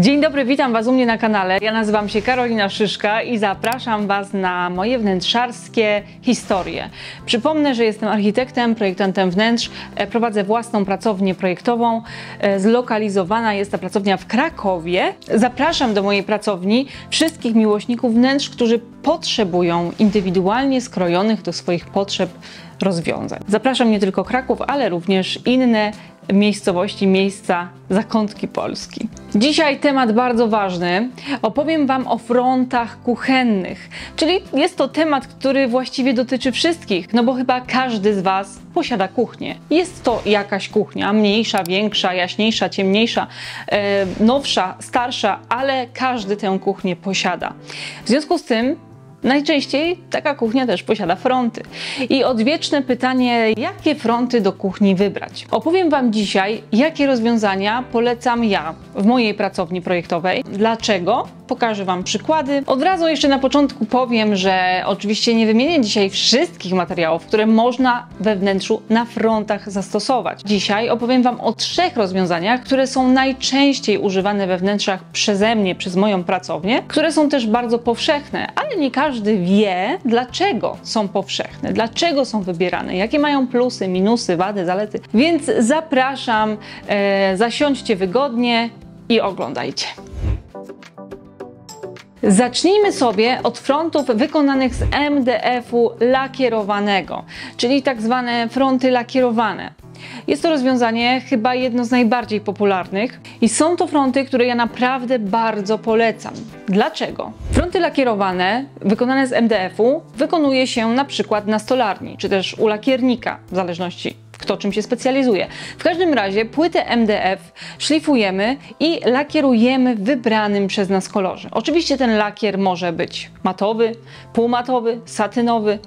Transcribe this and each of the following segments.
Dzień dobry, witam Was u mnie na kanale. Ja nazywam się Karolina Szyszka i zapraszam Was na moje wnętrzarskie historie. Przypomnę, że jestem architektem, projektantem wnętrz, e, prowadzę własną pracownię projektową. E, Zlokalizowana jest ta pracownia w Krakowie. Zapraszam do mojej pracowni wszystkich miłośników wnętrz, którzy potrzebują indywidualnie skrojonych do swoich potrzeb rozwiązań. Zapraszam nie tylko Kraków, ale również inne miejscowości, miejsca, zakątki Polski. Dzisiaj temat bardzo ważny. Opowiem Wam o frontach kuchennych, czyli jest to temat, który właściwie dotyczy wszystkich, no bo chyba każdy z Was posiada kuchnię. Jest to jakaś kuchnia, mniejsza, większa, jaśniejsza, ciemniejsza, e, nowsza, starsza, ale każdy tę kuchnię posiada. W związku z tym Najczęściej taka kuchnia też posiada fronty. I odwieczne pytanie, jakie fronty do kuchni wybrać? Opowiem Wam dzisiaj, jakie rozwiązania polecam ja w mojej pracowni projektowej. Dlaczego? Pokażę Wam przykłady. Od razu jeszcze na początku powiem, że oczywiście nie wymienię dzisiaj wszystkich materiałów, które można we wnętrzu na frontach zastosować. Dzisiaj opowiem Wam o trzech rozwiązaniach, które są najczęściej używane we wnętrzach przeze mnie, przez moją pracownię, które są też bardzo powszechne, ale nie każdy wie, dlaczego są powszechne, dlaczego są wybierane, jakie mają plusy, minusy, wady, zalety. Więc zapraszam, e, zasiądźcie wygodnie i oglądajcie. Zacznijmy sobie od frontów wykonanych z MDF-u lakierowanego, czyli tak zwane fronty lakierowane. Jest to rozwiązanie chyba jedno z najbardziej popularnych i są to fronty, które ja naprawdę bardzo polecam. Dlaczego? Fronty lakierowane wykonane z MDF-u wykonuje się na przykład na stolarni, czy też u lakiernika, w zależności kto czym się specjalizuje. W każdym razie płytę MDF szlifujemy i lakierujemy w wybranym przez nas kolorze. Oczywiście ten lakier może być matowy, półmatowy, satynowy,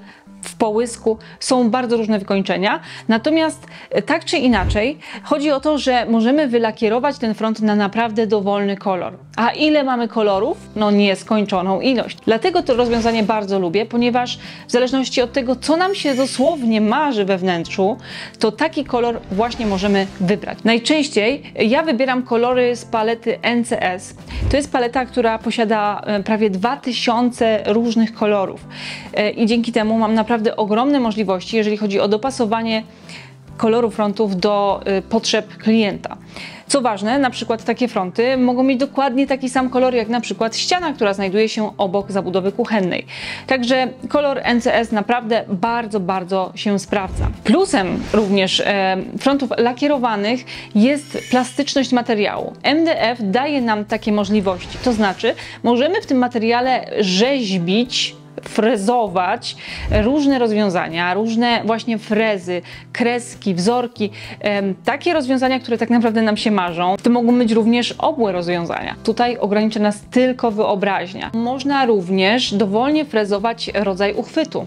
w połysku są bardzo różne wykończenia. Natomiast e, tak czy inaczej, chodzi o to, że możemy wylakierować ten front na naprawdę dowolny kolor. A ile mamy kolorów? No nieskończoną ilość. Dlatego to rozwiązanie bardzo lubię, ponieważ w zależności od tego, co nam się dosłownie marzy we wnętrzu, to taki kolor właśnie możemy wybrać. Najczęściej ja wybieram kolory z palety NCS. To jest paleta, która posiada e, prawie 2000 różnych kolorów e, i dzięki temu mam naprawdę ogromne możliwości, jeżeli chodzi o dopasowanie koloru frontów do y, potrzeb klienta. Co ważne, na przykład takie fronty mogą mieć dokładnie taki sam kolor jak na przykład ściana, która znajduje się obok zabudowy kuchennej. Także kolor NCS naprawdę bardzo, bardzo się sprawdza. Plusem również e, frontów lakierowanych jest plastyczność materiału. MDF daje nam takie możliwości, to znaczy możemy w tym materiale rzeźbić frezować różne rozwiązania, różne właśnie frezy, kreski, wzorki, takie rozwiązania, które tak naprawdę nam się marzą. To mogą być również obłe rozwiązania. Tutaj ogranicza nas tylko wyobraźnia. Można również dowolnie frezować rodzaj uchwytu,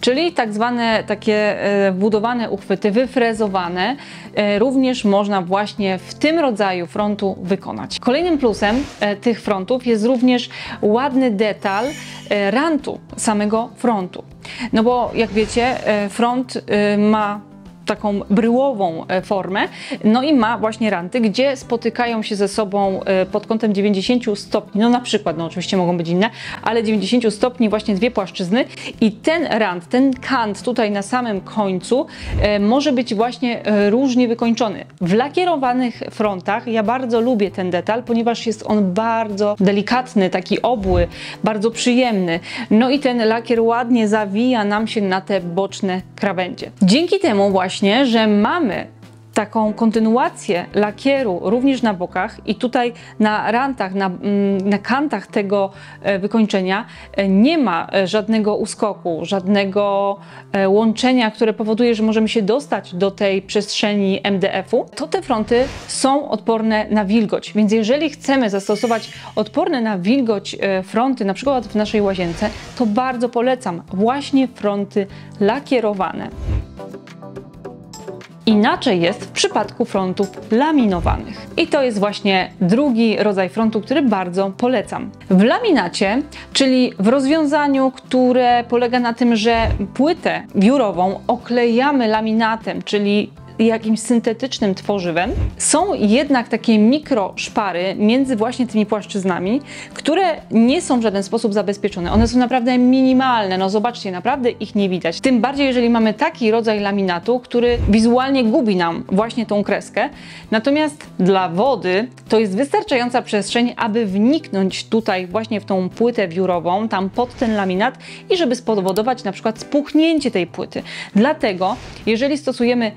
czyli tak zwane takie e, budowane uchwyty, wyfrezowane, e, również można właśnie w tym rodzaju frontu wykonać. Kolejnym plusem e, tych frontów jest również ładny detal rantu, samego frontu. No bo jak wiecie, e, front e, ma taką bryłową e, formę, no i ma właśnie ranty, gdzie spotykają się ze sobą pod kątem 90 stopni, no na przykład, no oczywiście mogą być inne, ale 90 stopni właśnie dwie płaszczyzny i ten rant, ten kant tutaj na samym końcu może być właśnie różnie wykończony. W lakierowanych frontach ja bardzo lubię ten detal, ponieważ jest on bardzo delikatny, taki obły, bardzo przyjemny. No i ten lakier ładnie zawija nam się na te boczne krawędzie. Dzięki temu właśnie, że mamy taką kontynuację lakieru również na bokach i tutaj na rantach, na, mm, na kantach tego e, wykończenia e, nie ma e, żadnego uskoku, żadnego łączenia, które powoduje, że możemy się dostać do tej przestrzeni MDF-u, to te fronty są odporne na wilgoć. Więc jeżeli chcemy zastosować odporne na wilgoć fronty, na przykład w naszej łazience, to bardzo polecam właśnie fronty lakierowane. Inaczej jest w przypadku frontów laminowanych. I to jest właśnie drugi rodzaj frontu, który bardzo polecam. W laminacie, czyli w rozwiązaniu, które polega na tym, że płytę biurową oklejamy laminatem, czyli jakimś syntetycznym tworzywem. Są jednak takie mikroszpary między właśnie tymi płaszczyznami, które nie są w żaden sposób zabezpieczone. One są naprawdę minimalne. No zobaczcie, naprawdę ich nie widać. Tym bardziej, jeżeli mamy taki rodzaj laminatu, który wizualnie gubi nam właśnie tą kreskę. Natomiast dla wody to jest wystarczająca przestrzeń, aby wniknąć tutaj właśnie w tą płytę wiórową, tam pod ten laminat i żeby spowodować na przykład spuchnięcie tej płyty. Dlatego, jeżeli stosujemy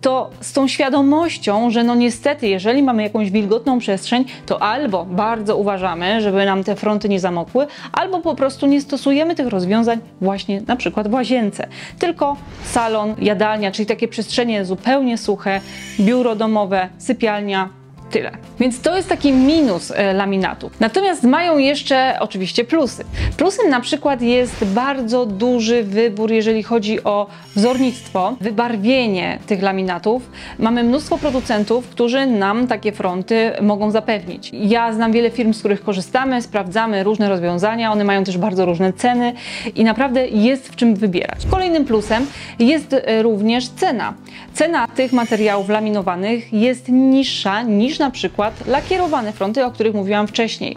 to z tą świadomością, że no niestety, jeżeli mamy jakąś wilgotną przestrzeń, to albo bardzo uważamy, żeby nam te fronty nie zamokły, albo po prostu nie stosujemy tych rozwiązań właśnie na przykład w łazience. Tylko salon, jadalnia, czyli takie przestrzenie zupełnie suche, biuro domowe, sypialnia, Tyle. Więc to jest taki minus e, laminatu. Natomiast mają jeszcze oczywiście plusy. Plusem na przykład jest bardzo duży wybór, jeżeli chodzi o wzornictwo, wybarwienie tych laminatów. Mamy mnóstwo producentów, którzy nam takie fronty mogą zapewnić. Ja znam wiele firm, z których korzystamy, sprawdzamy różne rozwiązania, one mają też bardzo różne ceny i naprawdę jest w czym wybierać. Kolejnym plusem jest e, również cena. Cena tych materiałów laminowanych jest niższa niż niż na przykład lakierowane fronty, o których mówiłam wcześniej.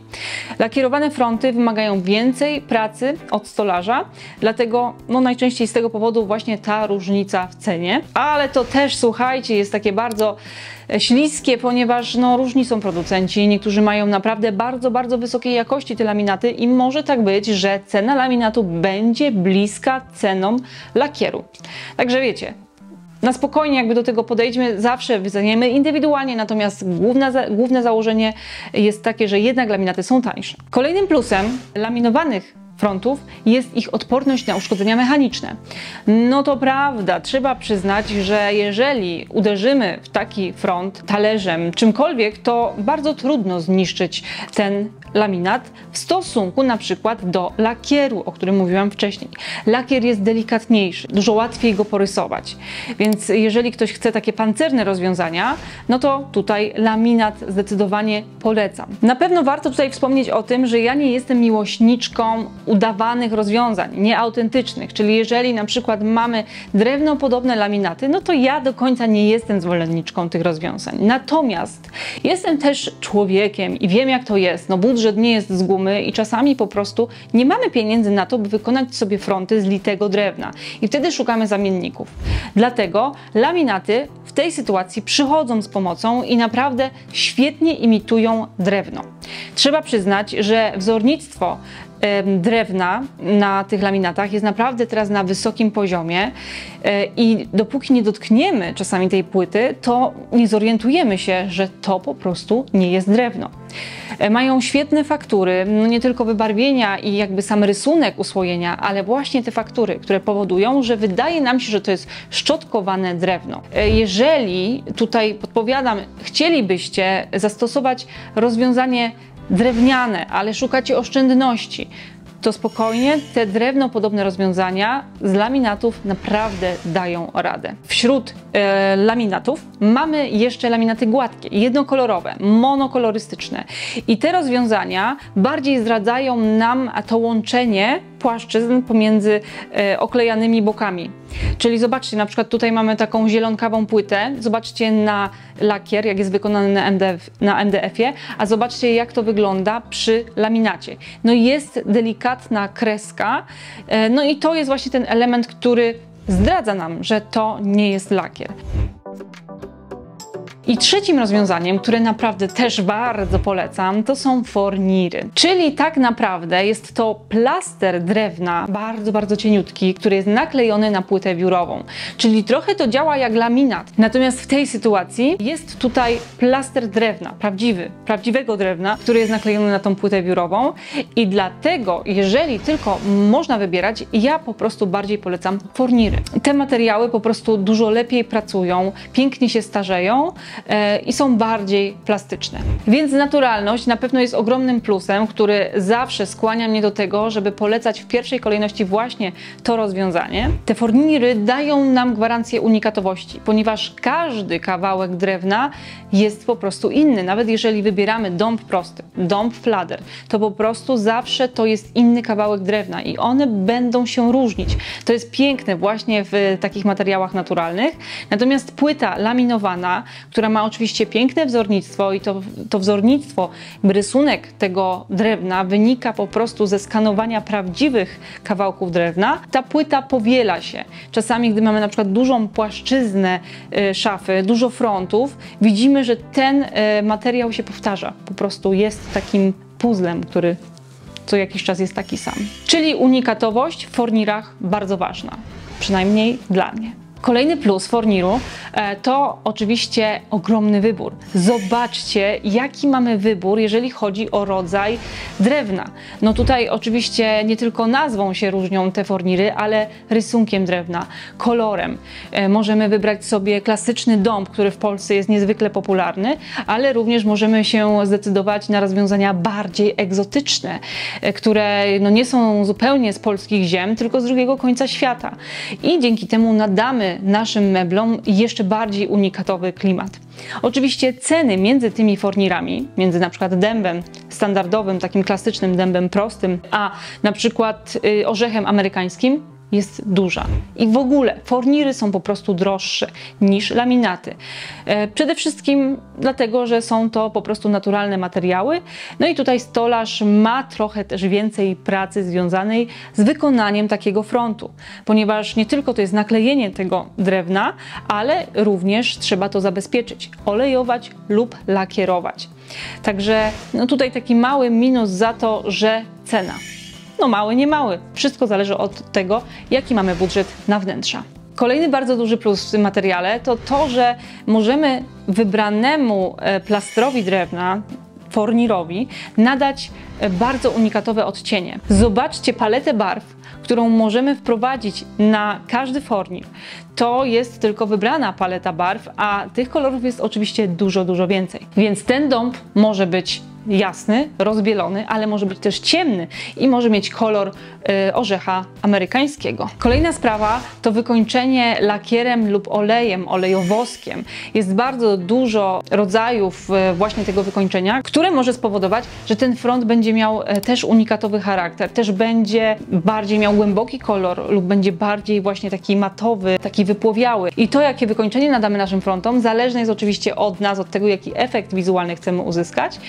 Lakierowane fronty wymagają więcej pracy od stolarza, dlatego no, najczęściej z tego powodu właśnie ta różnica w cenie. Ale to też, słuchajcie, jest takie bardzo śliskie, ponieważ no, różni są producenci. Niektórzy mają naprawdę bardzo, bardzo wysokiej jakości te laminaty i może tak być, że cena laminatu będzie bliska cenom lakieru. Także wiecie, na spokojnie jakby do tego podejdźmy, zawsze wyceniamy indywidualnie, natomiast główne, główne założenie jest takie, że jednak laminaty są tańsze. Kolejnym plusem laminowanych frontów jest ich odporność na uszkodzenia mechaniczne. No to prawda, trzeba przyznać, że jeżeli uderzymy w taki front talerzem, czymkolwiek, to bardzo trudno zniszczyć ten laminat w stosunku na przykład do lakieru, o którym mówiłam wcześniej. Lakier jest delikatniejszy, dużo łatwiej go porysować. Więc jeżeli ktoś chce takie pancerne rozwiązania, no to tutaj laminat zdecydowanie polecam. Na pewno warto tutaj wspomnieć o tym, że ja nie jestem miłośniczką udawanych rozwiązań, nieautentycznych, czyli jeżeli na przykład mamy drewnopodobne laminaty, no to ja do końca nie jestem zwolenniczką tych rozwiązań. Natomiast jestem też człowiekiem i wiem jak to jest. No budżet nie jest z gumy i czasami po prostu nie mamy pieniędzy na to, by wykonać sobie fronty z litego drewna i wtedy szukamy zamienników. Dlatego laminaty w tej sytuacji przychodzą z pomocą i naprawdę świetnie imitują drewno. Trzeba przyznać, że wzornictwo drewna na tych laminatach jest naprawdę teraz na wysokim poziomie e, i dopóki nie dotkniemy czasami tej płyty, to nie zorientujemy się, że to po prostu nie jest drewno. E, mają świetne faktury, no nie tylko wybarwienia i jakby sam rysunek usłojenia, ale właśnie te faktury, które powodują, że wydaje nam się, że to jest szczotkowane drewno. E, jeżeli tutaj podpowiadam, chcielibyście zastosować rozwiązanie drewniane, ale szukacie oszczędności, to spokojnie te drewnopodobne rozwiązania z laminatów naprawdę dają radę. Wśród e, laminatów mamy jeszcze laminaty gładkie, jednokolorowe, monokolorystyczne. I te rozwiązania bardziej zdradzają nam to łączenie płaszczyzn pomiędzy e, oklejanymi bokami. Czyli zobaczcie, na przykład tutaj mamy taką zielonkawą płytę, zobaczcie na lakier, jak jest wykonany na, MDF, na MDF-ie, a zobaczcie jak to wygląda przy laminacie. No jest delikatna kreska, e, no i to jest właśnie ten element, który zdradza nam, że to nie jest lakier. I trzecim rozwiązaniem, które naprawdę też bardzo polecam, to są forniry. Czyli tak naprawdę jest to plaster drewna, bardzo, bardzo cieniutki, który jest naklejony na płytę wiórową. Czyli trochę to działa jak laminat. Natomiast w tej sytuacji jest tutaj plaster drewna, prawdziwy, prawdziwego drewna, który jest naklejony na tą płytę wiórową. I dlatego, jeżeli tylko można wybierać, ja po prostu bardziej polecam forniry. Te materiały po prostu dużo lepiej pracują, pięknie się starzeją i są bardziej plastyczne. Więc naturalność na pewno jest ogromnym plusem, który zawsze skłania mnie do tego, żeby polecać w pierwszej kolejności właśnie to rozwiązanie. Te forniry dają nam gwarancję unikatowości, ponieważ każdy kawałek drewna jest po prostu inny. Nawet jeżeli wybieramy dąb prosty, dąb flader, to po prostu zawsze to jest inny kawałek drewna i one będą się różnić. To jest piękne właśnie w takich materiałach naturalnych. Natomiast płyta laminowana, która ma oczywiście piękne wzornictwo i to, to wzornictwo, rysunek tego drewna wynika po prostu ze skanowania prawdziwych kawałków drewna, ta płyta powiela się. Czasami, gdy mamy na przykład dużą płaszczyznę y, szafy, dużo frontów, widzimy, że ten y, materiał się powtarza. Po prostu jest takim puzzlem, który co jakiś czas jest taki sam. Czyli unikatowość w fornirach bardzo ważna, przynajmniej dla mnie. Kolejny plus Forniru e, to oczywiście ogromny wybór. Zobaczcie, jaki mamy wybór, jeżeli chodzi o rodzaj drewna. No tutaj oczywiście nie tylko nazwą się różnią te forniry, ale rysunkiem drewna, kolorem. E, możemy wybrać sobie klasyczny dąb, który w Polsce jest niezwykle popularny, ale również możemy się zdecydować na rozwiązania bardziej egzotyczne, e, które no nie są zupełnie z polskich ziem, tylko z drugiego końca świata. I dzięki temu nadamy naszym meblom jeszcze bardziej unikatowy klimat. Oczywiście ceny między tymi fornirami, między na przykład dębem standardowym, takim klasycznym dębem prostym, a na przykład y, orzechem amerykańskim, jest duża. I w ogóle forniry są po prostu droższe niż laminaty. E, przede wszystkim dlatego, że są to po prostu naturalne materiały. No i tutaj stolarz ma trochę też więcej pracy związanej z wykonaniem takiego frontu, ponieważ nie tylko to jest naklejenie tego drewna, ale również trzeba to zabezpieczyć, olejować lub lakierować. Także no tutaj taki mały minus za to, że cena. No mały, nie mały. Wszystko zależy od tego, jaki mamy budżet na wnętrza. Kolejny bardzo duży plus w tym materiale to to, że możemy wybranemu e, plastrowi drewna, fornirowi, nadać e, bardzo unikatowe odcienie. Zobaczcie paletę barw, którą możemy wprowadzić na każdy fornir. To jest tylko wybrana paleta barw, a tych kolorów jest oczywiście dużo, dużo więcej. Więc ten dąb może być jasny, rozbielony, ale może być też ciemny i może mieć kolor y, orzecha amerykańskiego. Kolejna sprawa to wykończenie lakierem lub olejem, olejowoskiem. Jest bardzo dużo rodzajów y, właśnie tego wykończenia, które może spowodować, że ten front będzie miał y, też unikatowy charakter, też będzie bardziej miał głęboki kolor lub będzie bardziej właśnie taki matowy, taki wypłowiały. I to, jakie wykończenie nadamy naszym frontom, zależne jest oczywiście od nas, od tego, jaki efekt wizualny chcemy uzyskać.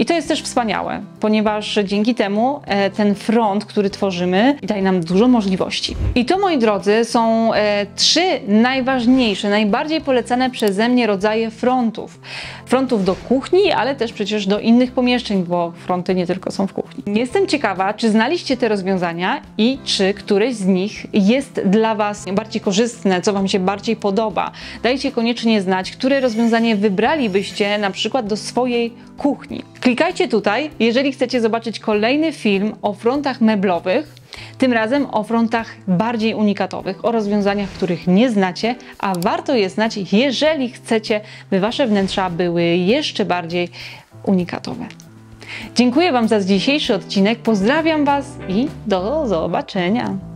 I to jest też wspaniałe, ponieważ dzięki temu e, ten front, który tworzymy, daje nam dużo możliwości. I to, moi drodzy, są e, trzy najważniejsze, najbardziej polecane przeze mnie rodzaje frontów. Frontów do kuchni, ale też przecież do innych pomieszczeń, bo fronty nie tylko są w kuchni. Jestem ciekawa, czy znaliście te rozwiązania i czy któreś z nich jest dla Was bardziej korzystne, co Wam się bardziej podoba. Dajcie koniecznie znać, które rozwiązanie wybralibyście na przykład do swojej kuchni. Klikajcie tutaj, jeżeli chcecie zobaczyć kolejny film o frontach meblowych, tym razem o frontach bardziej unikatowych, o rozwiązaniach, których nie znacie, a warto je znać, jeżeli chcecie, by Wasze wnętrza były jeszcze bardziej unikatowe. Dziękuję Wam za dzisiejszy odcinek, pozdrawiam Was i do zobaczenia.